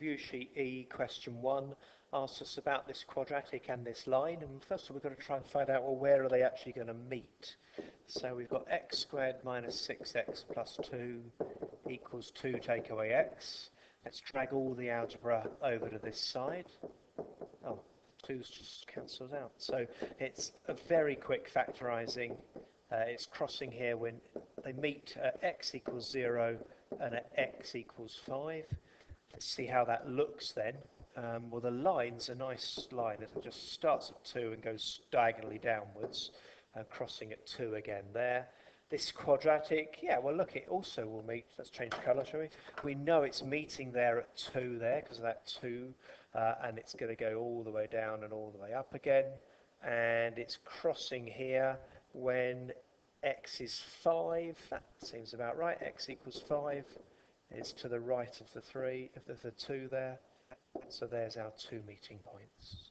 View sheet E, question 1, asks us about this quadratic and this line. And first of all, we've got to try and find out, well, where are they actually going to meet? So we've got x squared minus 6x plus 2 equals 2 take away x. Let's drag all the algebra over to this side. Oh, 2's just cancelled out. So it's a very quick factorising. Uh, it's crossing here when they meet at x equals 0 and at x equals 5. Let's see how that looks then. Um, well, the line's a nice line. It just starts at 2 and goes diagonally downwards, uh, crossing at 2 again there. This quadratic, yeah, well, look, it also will meet. Let's change colour, shall we? We know it's meeting there at 2 there because of that 2, uh, and it's going to go all the way down and all the way up again. And it's crossing here when x is 5. That seems about right. x equals 5 is to the right of the 3, of the, the 2 there. So there's our two meeting points.